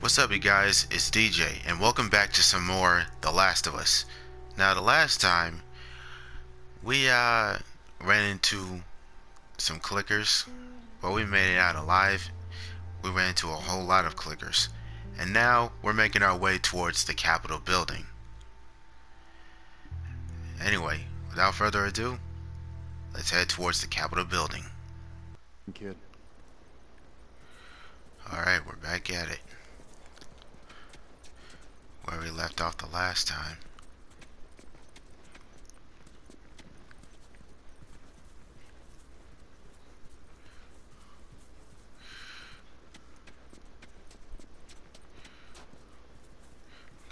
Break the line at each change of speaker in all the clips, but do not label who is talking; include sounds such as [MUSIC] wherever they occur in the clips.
What's up, you guys? It's DJ, and welcome back to some more The Last of Us. Now, the last time we uh ran into some clickers, but we made it out alive. We ran into a whole lot of clickers, and now we're making our way towards the Capitol building. Anyway, without further ado, let's head towards the Capitol building.
Kid.
Alright, we're back at it. Where we left off the last time.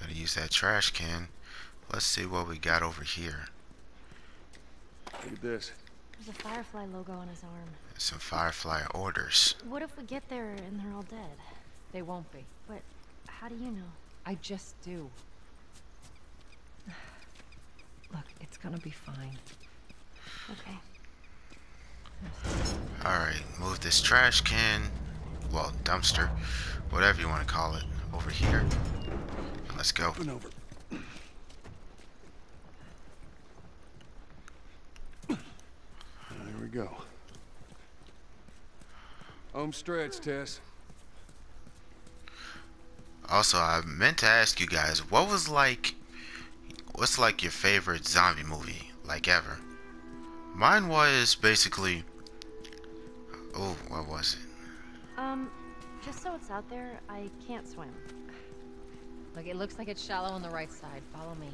Gotta use that trash can. Let's see what we got over here.
Look at this.
There's a Firefly logo on his arm.
Some Firefly orders.
What if we get there and they're all dead?
They won't be.
But how do you know?
I just do. [SIGHS] Look, it's gonna be fine.
Okay.
Alright, move this trash can, well, dumpster, whatever you want to call it, over here. Let's go.
Up over. There we go. Home stretch, Tess.
Also, I meant to ask you guys, what was like, what's like your favorite zombie movie, like ever? Mine was basically, oh, what was it?
Um, just so it's out there, I can't swim.
Look, it looks like it's shallow on the right side. Follow me.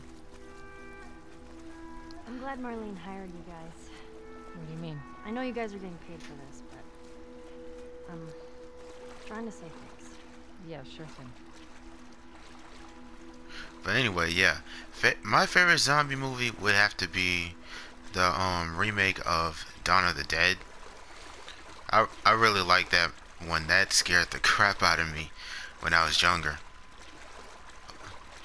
I'm glad Marlene hired you guys.
What do you mean?
I know you guys are getting paid for this, but I'm trying to say thanks.
Yeah, sure thing.
But anyway, yeah, Fa my favorite zombie movie would have to be the um remake of Dawn of the Dead. I I really like that one. That scared the [LAUGHS] crap out of me when I was younger.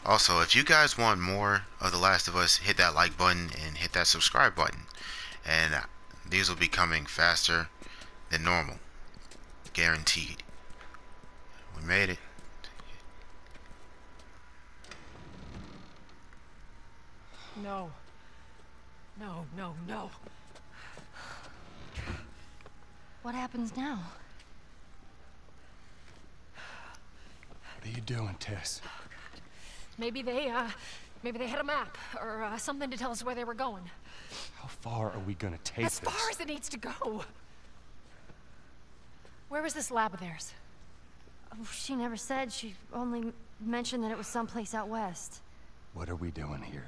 Also, if you guys want more of The Last of Us, hit that like button and hit that subscribe button. And uh, these will be coming faster than normal. Guaranteed. We made it.
No. No, no, no.
What happens now?
What are you doing, Tess?
Maybe they, uh, maybe they had a map or uh, something to tell us where they were going.
How far are we gonna take
As
this?
far as it needs to go. Where was this lab of theirs?
Oh, she never said. She only mentioned that it was someplace out west.
What are we doing here?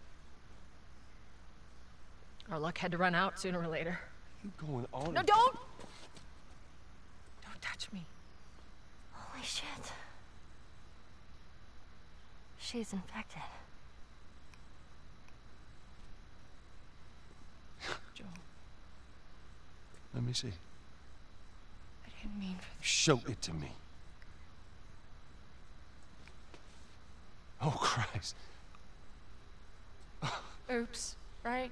Our luck had to run out sooner or later.
You going on?
No, don't! Don't touch me.
Holy shit. She's infected.
Joel,
Let me see.
I didn't mean for this.
Show it to me. Oh, [LAUGHS] Christ.
Oops, right?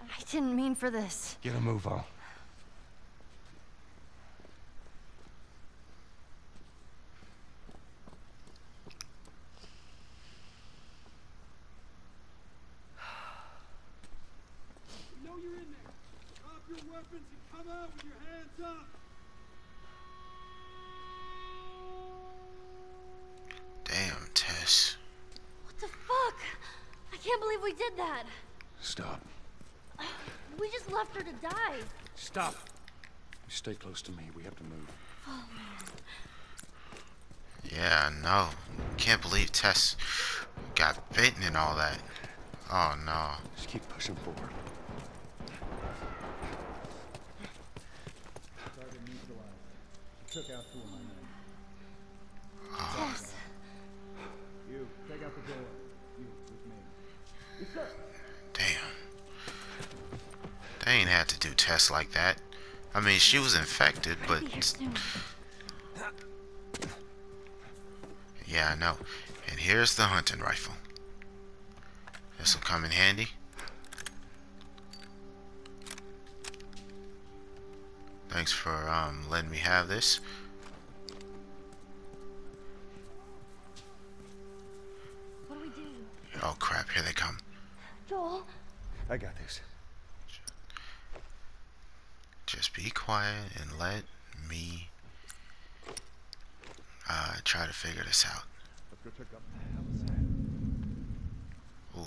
I didn't. Mean for this.
get a move on.
We know you're in there. Drop your weapons and come out with your hands up.
Damn, Tess.
What the fuck? I can't believe we did that.
Stop.
We just left her to die.
Stop. You stay close to me. We have to move.
Yeah, no. Can't believe Tess got bitten and all that. Oh no.
Just keep pushing forward.
They ain't had to do Tess like that. I mean, she was infected, but
Be here soon.
yeah, I know. And here's the hunting rifle. This will come in handy. Thanks for um, letting me have this.
What do we do?
Oh crap, here they come.
Joel?
I got this.
Be quiet and let me uh, try to figure this out. Ooh,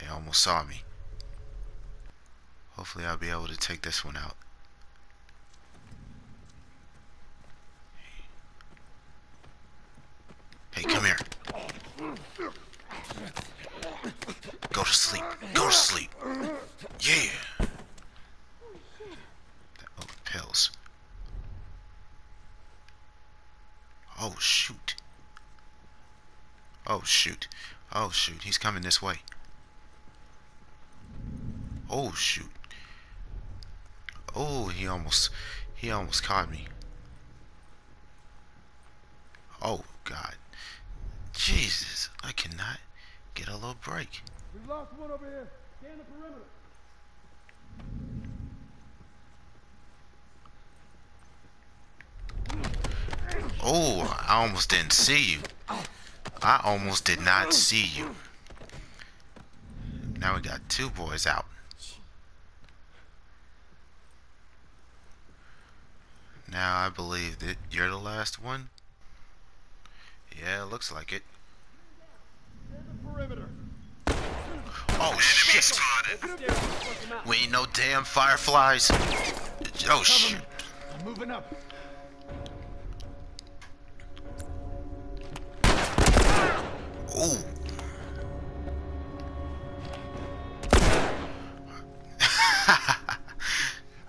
they almost saw me. Hopefully I'll be able to take this one out. Hey, come here. Go to sleep. Go to sleep. Yeah. Oh, pills. Oh, shoot. Oh, shoot. Oh, shoot. He's coming this way. Oh, shoot. Oh, he almost, he almost caught me. Oh, God. Jesus, I cannot get a little break.
We've lost one over here. The perimeter.
Oh, I almost didn't see you. I almost did not see you. Now we got two boys out. Now I believe that you're the last one. Yeah, looks like it. Oh shit! We ain't no damn fireflies. Oh shit!
Moving up.
Ooh. [LAUGHS]
All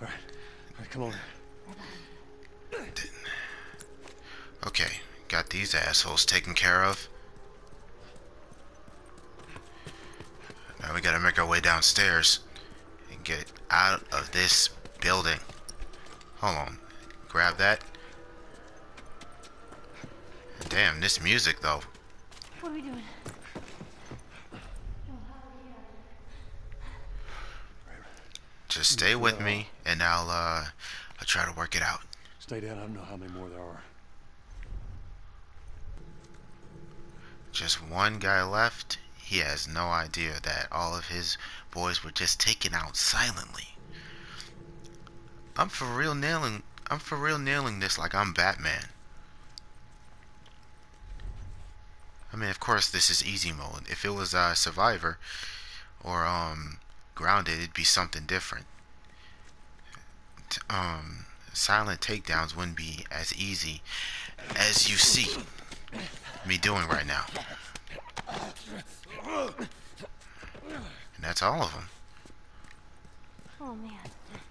right. All right, come on.
Okay, got these assholes taken care of. Now we gotta make our way downstairs and get out of this building. Hold on. Grab that. Damn, this music though.
What are we doing?
Just stay with me and I'll uh I'll try to work it out.
Stay down. I don't know how many more there are.
Just one guy left. He has no idea that all of his boys were just taken out silently. I'm for real nailing I'm for real nailing this like I'm Batman. I mean, of course, this is easy mode. If it was uh, Survivor or um, Grounded, it'd be something different. T- Um, silent takedowns wouldn't be as easy as you see me doing right now. And that's all of them.
Oh man.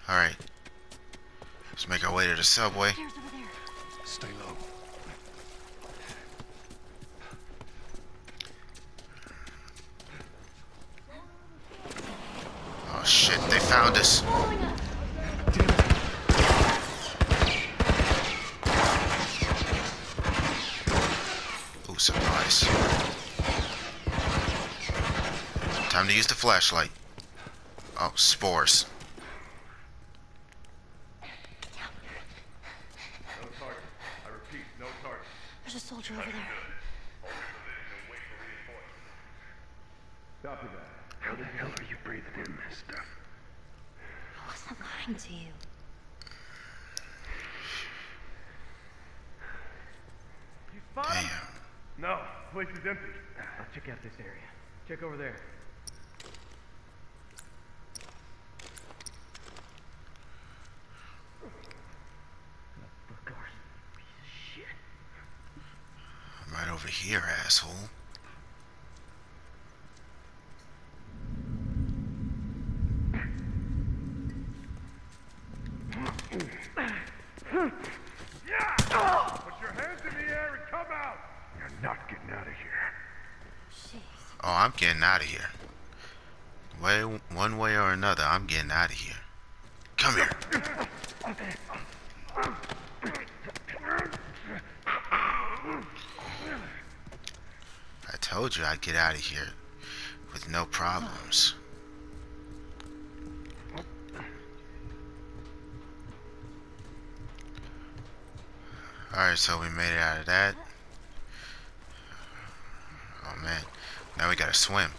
All right. Let's make our way to the subway.
There's over there.
Stay low.
shit, they found us.
Oh,
surprise! Time to use the flashlight. Oh, spores.
There's a soldier over there.
Copy that. How the hell are you breathing in this stuff?
I wasn't lying to you.
You spot him?
Damn.
No, place is empty.
I'll check out this area. Check over there.
I'm right over here, asshole.
Put your hands in the air and come out. You're not getting out of here.
Jeez.
Oh, I'm getting out of here. Way, one way or another, I'm getting out of here. Come here. I told you I'd get out of here with no problems. Alright, so we made it out of that. Oh man, now we gotta swim.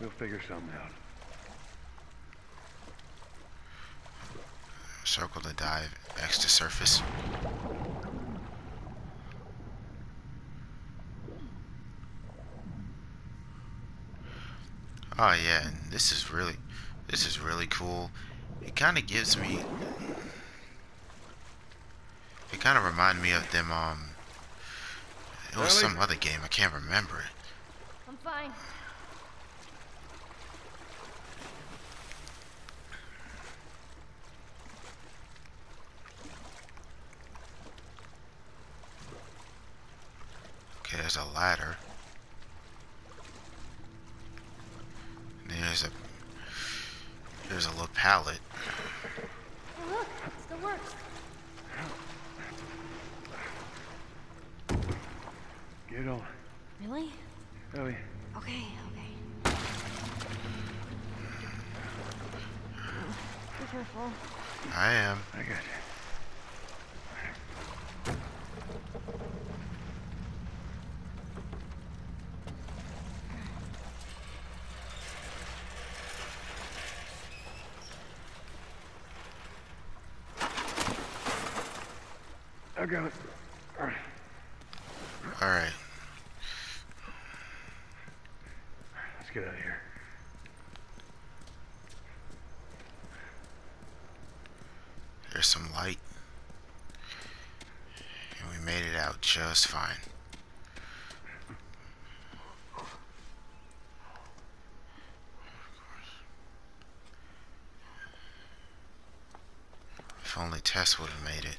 We'll figure something out.
Circle to dive, X to surface. Oh yeah, and this is really, this is really cool. It kind of gives me, it kind of reminds me of them, um, it was
Ellie?
some other game, I can't remember it.
I'm fine.
Okay, there's a ladder. There's a there's a little pallet.
Oh, look, it still works.
Get on.
Really?
Oh, really.
Okay, okay. Be careful.
I am.
I got you. Got it. All right.
All right.
Let's get out of here.
There's some light. And we made it out just fine. If only Tess would have made it.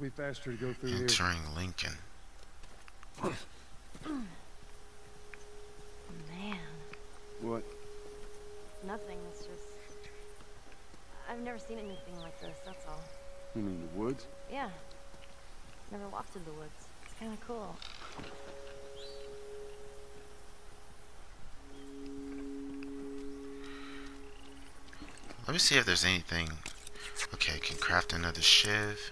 be faster to go through here.
Entering Lincoln.
Man,
What?
nothing. It's just. I've never seen anything like this, that's all.
You mean the woods?
Yeah. Never walked through the woods. It's kind of cool.
Let me see if there's anything. Okay, can craft another shiv.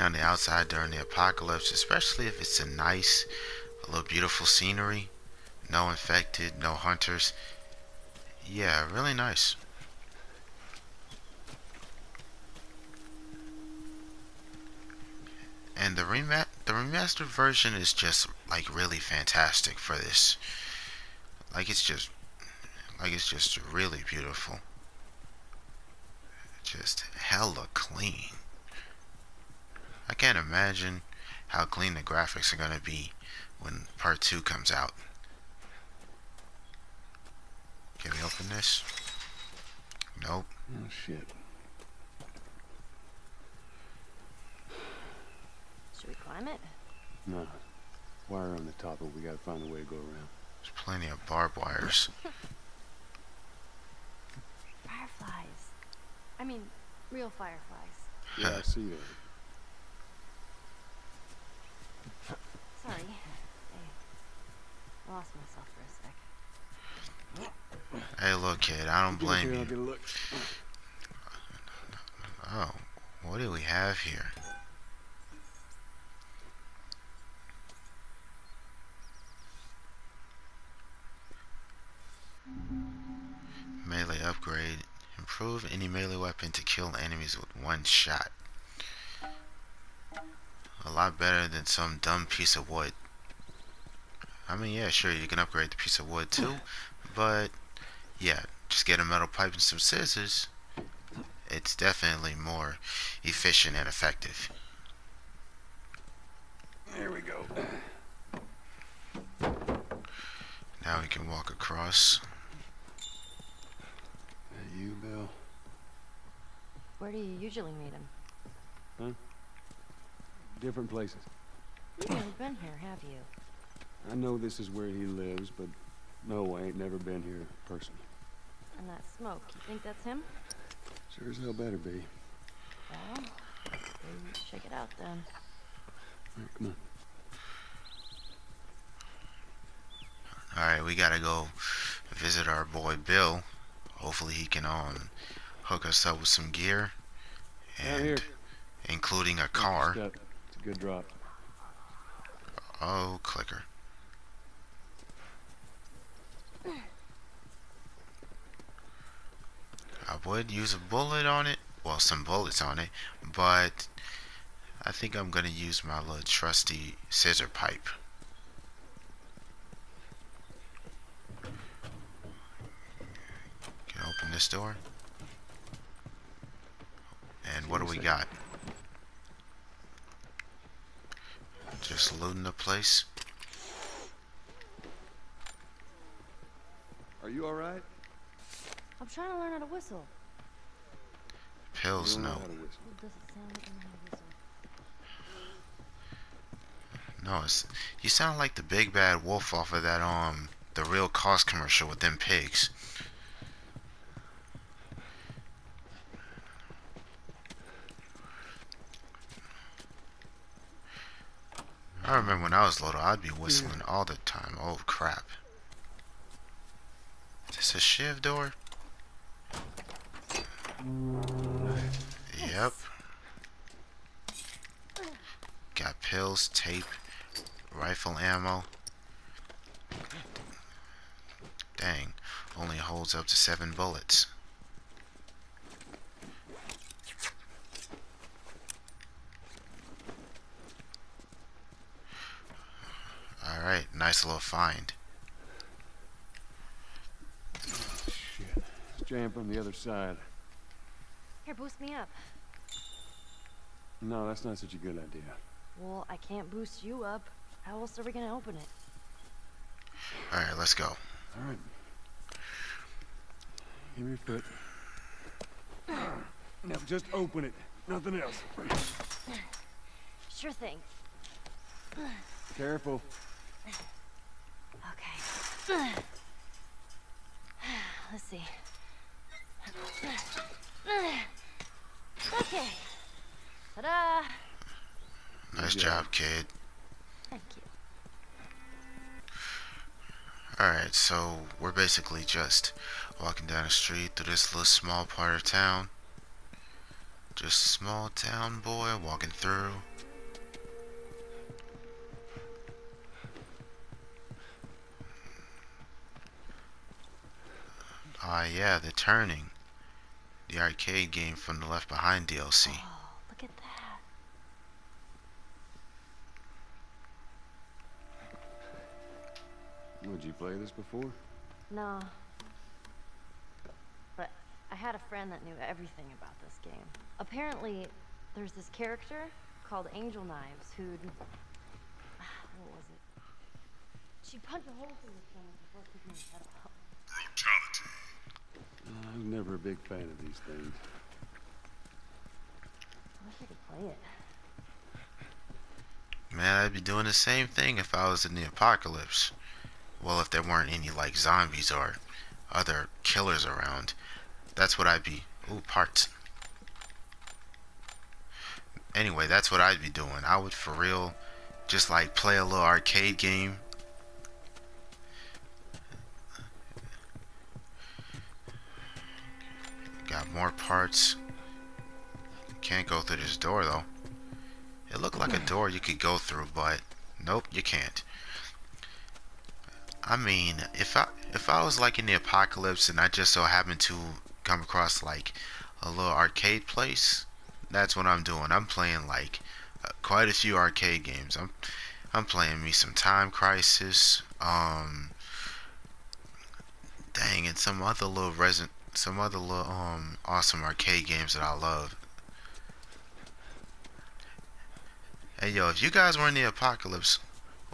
On the outside during the apocalypse, especially if it's a nice, a little beautiful scenery, no infected, no hunters. Yeah, really nice. And the remat the remastered version is just like really fantastic for this. Like it's just like it's just really beautiful. Just hella clean. I can't imagine how clean the graphics are going to be when part 2 comes out. Can we open this? Nope.
Oh, shit.
Should we climb it?
No. Wire on the top, but we gotta find a way to go around.
There's plenty of barbed wires. [LAUGHS]
Fireflies. I mean, real fireflies.
Yeah, I see that.
Sorry. I lost myself for a sec.
Hey, look, kid, I don't blame you.
get a look.
Oh, what do we have here? Melee upgrade. Improve any melee weapon to kill enemies with one shot. A lot better than some dumb piece of wood. I mean, yeah, sure, you can upgrade the piece of wood too, [LAUGHS] but yeah, just get a metal pipe and some scissors. It's definitely more efficient and effective.
There we go.
Now we can walk across.
You, Bill?
Where do you usually meet him? Hmm?
Different places.
You've never been here, have you?
I know this is where he lives, but no, I ain't never been here personally.
And that smoke, you think that's him?
Sure as hell better be.
Well, check it out then.
All right, come on.
Alright, we gotta go visit our boy Bill. Hopefully he can um hook us up with some gear. And including a
Watch your
car.
Step. It's a good drop.
Oh, clicker. I would use a bullet on it. Well, some bullets on it. But I think I'm going to use my little trusty scissor pipe. Can I open this door? And what do we got? Just looting the place.
Are you all right?
I'm trying to learn how to whistle.
Pills,
You
no.
how to whistle.
Well, does it sound like I know how to whistle?
No, it's, you sound like the big bad wolf off of that um the real cost commercial with them pigs. I remember when I was little, I'd be whistling all the time. Oh crap! This is this a shiv door? Yep. Got pills, tape, rifle ammo. Dang, only holds up to seven bullets. Nice little find.
Shit. It's jammed from the other side.
Here, boost me up.
No, that's not such a good idea.
Well, I can't boost you up. How else are we gonna open it?
Alright, let's go.
All right. Give me your foot. Now just open it. Nothing else.
Sure thing.
Careful.
Okay. [SIGHS] Let's see. Okay. Ta-da!
Nice
Good
job, kid.
Thank you.
Alright, so we're basically just walking down the street through this little small part of town. Just small town boy walking through. Ah, yeah, the turning. The arcade game from the Left Behind DLC.
Oh, look at that.
Would you play this before?
No. But I had a friend that knew everything about this game. Apparently, there's this character called Angel Knives who'd. [SIGHS] What was it? She'd punch a hole through the stomach before kicking his head off.
I was never a big fan of these things.
I wish I could play it.
Man, I'd be doing the same thing if I was in the apocalypse. Well, if there weren't any like zombies or other killers around. That's what I'd be. Ooh, parts. Anyway, that's what I'd be doing. I would for real just like play a little arcade game. Got more parts. Can't go through this door though. It looked like a door you could go through, but nope, you can't. I mean, if I if I was like in the apocalypse and I just so happened to come across like a little arcade place, that's what I'm doing. I'm playing like uh, quite a few arcade games. I'm I'm playing me some Time Crisis, um, dang, and some other little resin, some other little um awesome arcade games that I love. Hey yo, if you guys were in the apocalypse,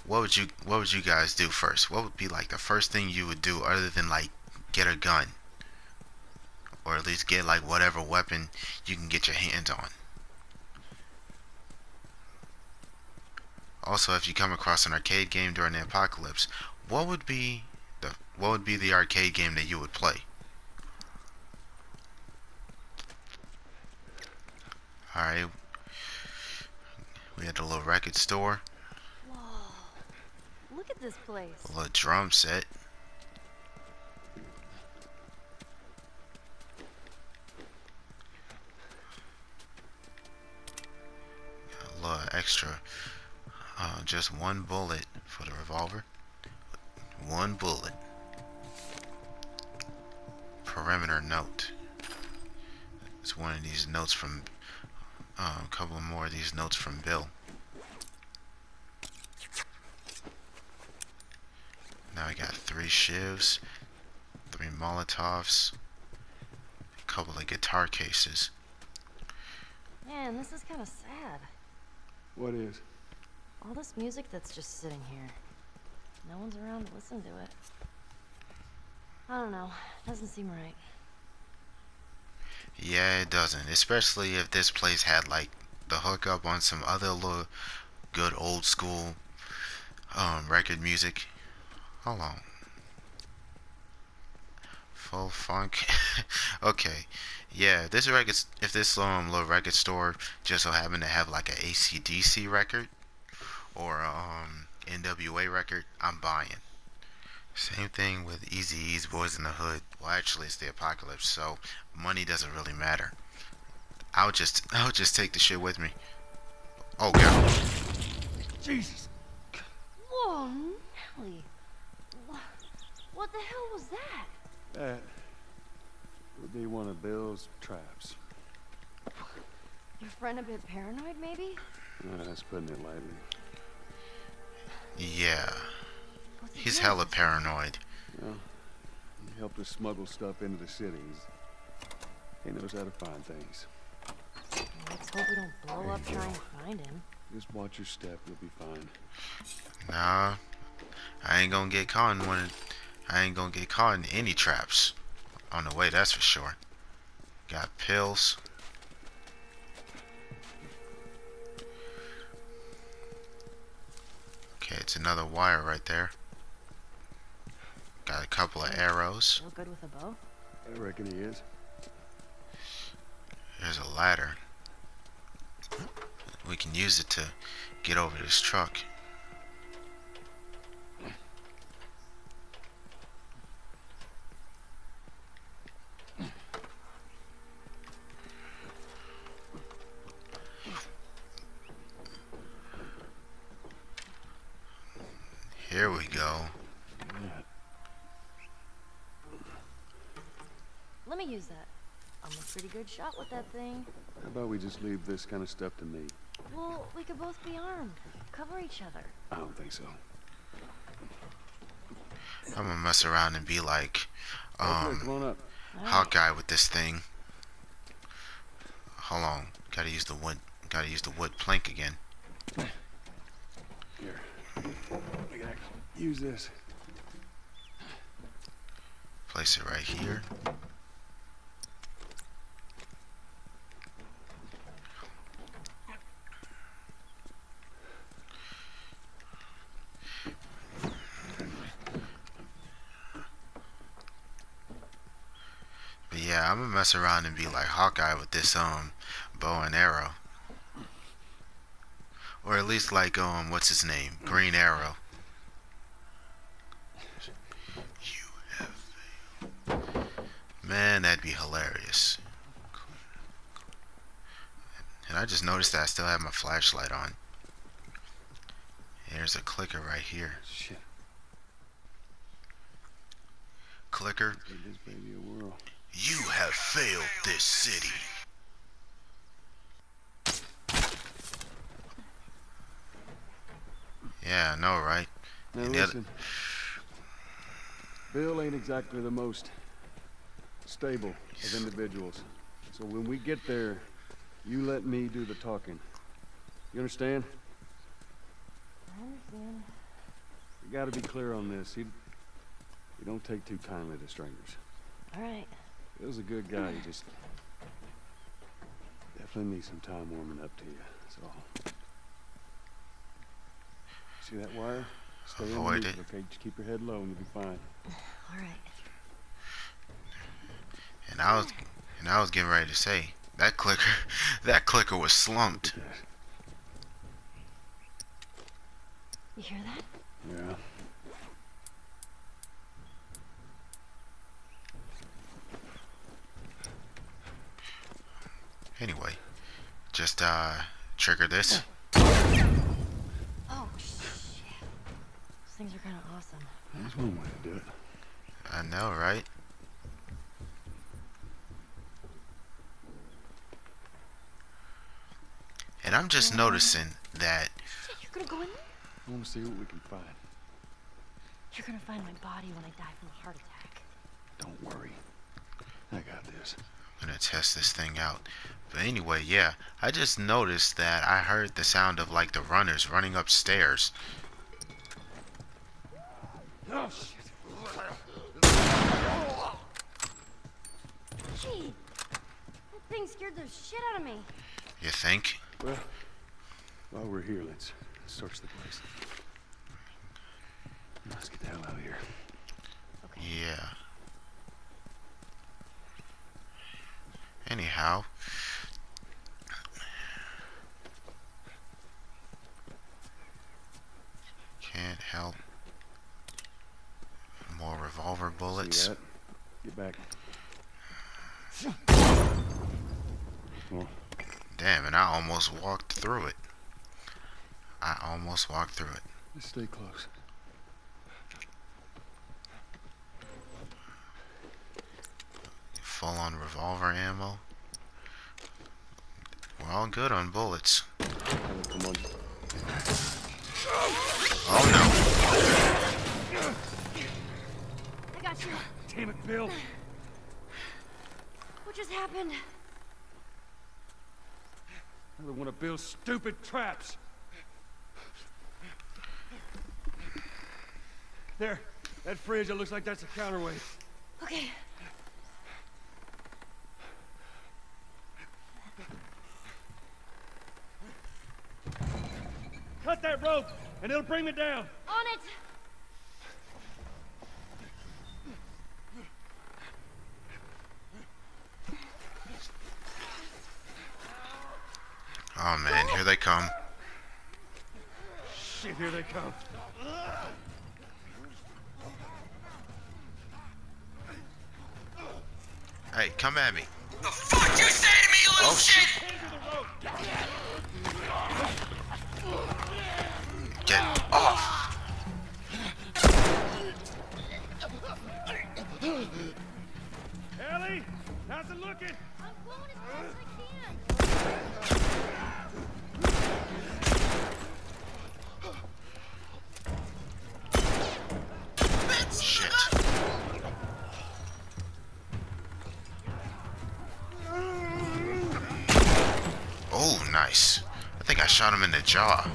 what would you what would you guys do first? What would be like the first thing you would do other than like get a gun? Or at least get like whatever weapon you can get your hands on. Also, if you come across an arcade game during the apocalypse, what would be the what would be the arcade game that you would play? Alright. We had a little record store,
Whoa. Look at this place.
a little drum set. A little extra. Uh, just one bullet for the revolver. One bullet. Perimeter note. It's one of these notes from uh, a couple more of these notes from Bill. Now I got three shivs, three Molotovs, a couple of guitar cases.
Man, this is kind of sad.
What is?
All this music that's just sitting here. No one's around to listen to it. I don't know. Doesn't seem right.
Yeah, it doesn't. Especially if this place had like the hookup on some other little good old school um, record music. Hold on. Full funk. [LAUGHS] okay. Yeah, this record, if this um, little record store just so happened to have like a ACDC record or um NWA record, I'm buying. Same thing with Eazy-E's Boys in the Hood. Well, actually, it's the apocalypse, so money doesn't really matter. I'll just, [LAUGHS] I'll just take the shit with me. Oh god.
Jesus!
Whoa, Nelly. What, what the hell was that?
That would be one of Bill's traps.
Your friend a bit paranoid, maybe?
Uh, that's putting it lightly.
Yeah.
What's he
He's
doing?
hella paranoid.
Well, he helped us smuggle stuff into the cities. He knows how to find things.
Let's hope we don't blow up trying to find him.
Just watch your step, you'll be fine.
Nah, I ain't gonna get caught in one. I ain't gonna get caught in any traps on the way. That's for sure. Got pills. Okay, it's another wire right there. Got a couple of arrows.
Feel good with a bow?
I reckon he is.
There's a ladder. We can use it to get over this truck. Here we go.
Let me use that. I'm a pretty good shot with that thing.
How about we just leave this kind of stuff to me?
Well, we could both be armed. Cover each other.
I don't think so.
I'm gonna mess around and be like,
okay,
um,
come up.
Hawkeye with this thing. Hold on, gotta use the wood. Gotta use the wood plank again.
Here. We gotta use this.
Place it right here. But yeah, I'm gonna mess around and be like Hawkeye with this um bow and arrow. Or at least like um what's his name? Green Arrow. You have. Man, that'd be hilarious. And I just noticed that I still have my flashlight on. There's a clicker right here.
Shit.
Clicker,
Give this baby a whirl.
You have failed this city. Yeah, I know, right?
Now
And
listen. Bill ain't exactly the most stable of individuals. So when we get there, you let me do the talking. You understand?
I understand.
You gotta be clear on this. He, he don't take too kindly to strangers.
Alright.
was a good guy. He just definitely needs some time warming up to you. That's all. See that wire? Stay oh,
Avoid
underneath
it.
Okay, just keep your head low and you'll be fine. [SIGHS]
Alright.
And I was, and I was getting ready to say that clicker, [LAUGHS] that clicker was slumped.
You hear that?
Yeah.
Anyway, just uh, trigger this.
Oh, shit. Those things are kind of awesome.
That's one way to do it.
I know, right? And I'm just noticing that
Shit, you're gonna go in there?
I want to see what we can find.
You're gonna find my body when I die from a heart attack.
Don't worry. I got this.
I'm gonna test this thing out. But anyway, yeah, I just noticed that I heard the sound of like the runners running upstairs.
Oh, shit.
Gee! That thing scared the shit out of me.
You think?
Well, while we're here, let's search the place. Let's get the hell out of here.
Okay.
Yeah. Anyhow. Can't help. More revolver bullets.
Get back.
Damn, and I almost walked through it. I almost walked through it.
just stay close.
Full on revolver ammo. We're all good on bullets.
Come.
Oh no.
got you.
Damn it, Bill.
What just happened?
Another one of Bill's stupid traps. There. That fridge, it looks like that's a counterweight.
Okay.
Cut that rope, and it'll bring me down.
On it.
Oh man, here they come.
Shit, here they come.
Hey, come at me.
The fuck you say to me, you little
Oh shit. Get off.
Ellie, how's it looking?
I'm going as fast as I can.
Oh, nice. I think I shot him in the jaw.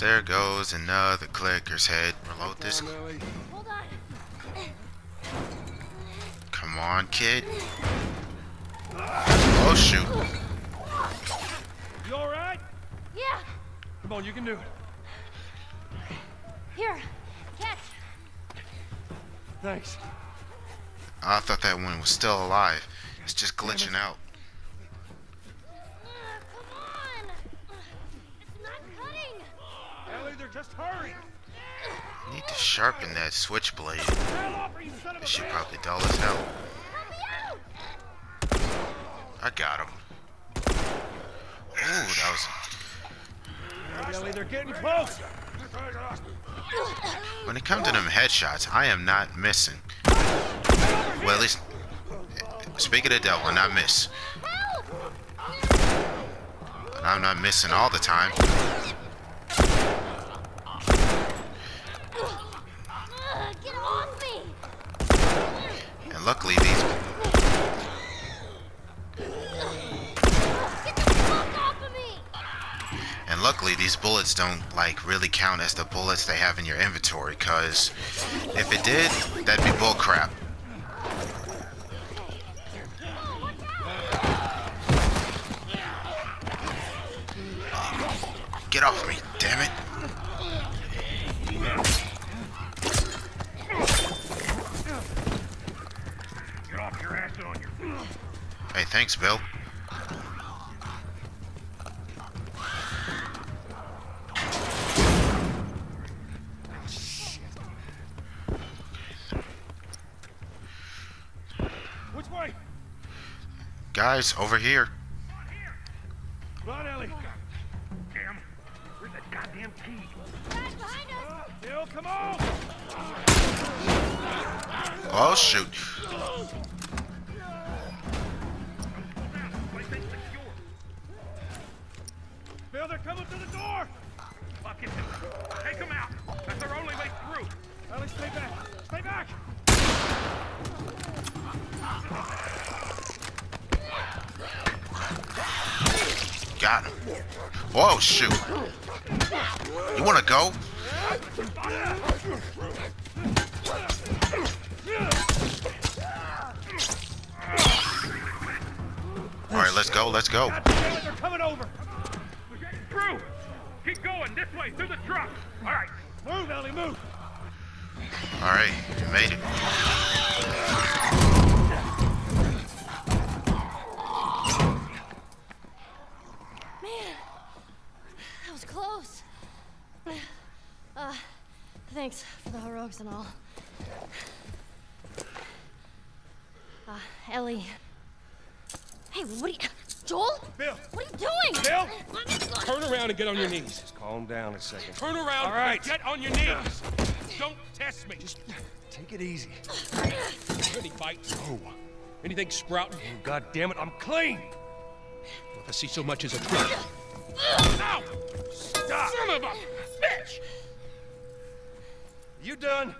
There goes another clicker's head. Reload this. Come on, kid. Oh, shoot.
You alright?
Yeah.
Come on, you can do it.
Here. Catch.
Thanks.
I thought that one was still alive. It's just glitching out.
Ugh, come on. It's not cutting.
Ellie, they're just hurry.
Need to sharpen that switchblade.
Hell off, or you son of a
This shit probably dull as hell.
Help me out.
I got him. Ooh, that was.
They're getting close.
When it comes to them headshots, I am not missing. Well, at least. Speak of the devil, and I miss.
Help.
But I'm not missing all the time.
Ugh, get off me.
And luckily, these.
Get the fuck off of me.
And luckily, these bullets don't like really count as the bullets they have in your inventory. Cause if it did, that'd be bullcrap. Get off me, damn it! Thanks, Bill.
Which way?
Guys, over here.
Run, Ellie.
Damn. Where's that goddamn key?
Guys behind us.
Uh, Bill, come on.
Oh shoot!
Man, that was close. Uh, thanks for the heroics and all. Uh, Ellie. Hey, what are you... Joel?
Bill.
What are you doing?
Bill.
Let me go.
Turn around and get on your knees.
Just calm down a second.
Turn around
All right.
and get on your knees. Don't test me. Just
Take it easy.
any bites.
Oh,
Anything sprouting?
God damn it, I'm clean!
If I see so much as a twig. Ow! Stop! Son of a bitch!
You done?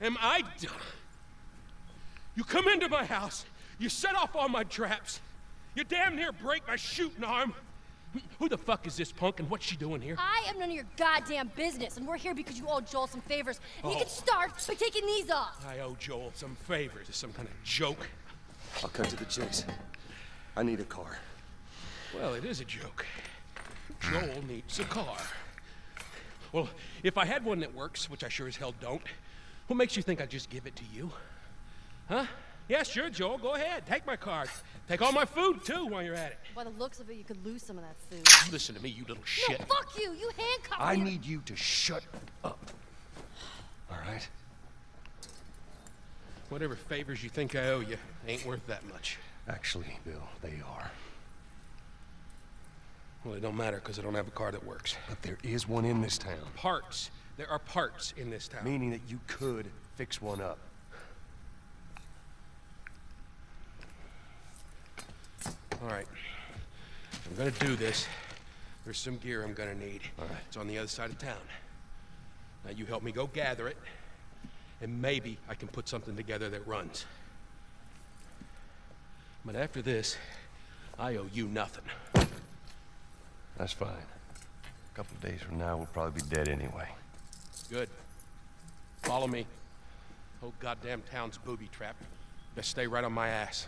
Am I done? You come into my house, you set off all my traps, you damn near break my shooting arm. Who the fuck is this punk and what's she doing here?
I am none of your goddamn business, and we're here because you owe Joel some favors. And you
Oh.
can start by taking these off.
I owe Joel some favors. Is some kind of joke?
I'll cut to the chase. I need a car.
Well, it is a joke. Joel needs a car. Well, if I had one that works, which I sure as hell don't, what makes you think I'd just give it to you? Huh? Yeah, sure, Joel. Go ahead. Take my car. Take all my food, too, while you're at it.
By the looks of it, you could lose some of that food.
Listen to me, you little shit.
No,
shit.
fuck you! You handcuffed
I
me.
I need you to shut up. All right?
Whatever favors you think I owe you ain't worth that much.
Actually, Bill, they are.
Well, it don't matter because I don't have a car that works.
But there is one in this town.
Parts. There are parts in this town.
Meaning that you could fix one up.
All right. I'm gonna do this, there's some gear I'm gonna need. All right. It's on the other side of town. Now you help me go gather it, and maybe I can put something together that runs. But after this, I owe you nothing.
That's fine. A couple of days from now, we'll probably be dead anyway.
Good. Follow me. Whole goddamn town's booby trapped. Best stay right on my ass.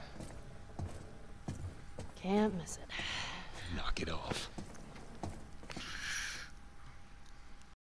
Can't miss it.
Knock it off.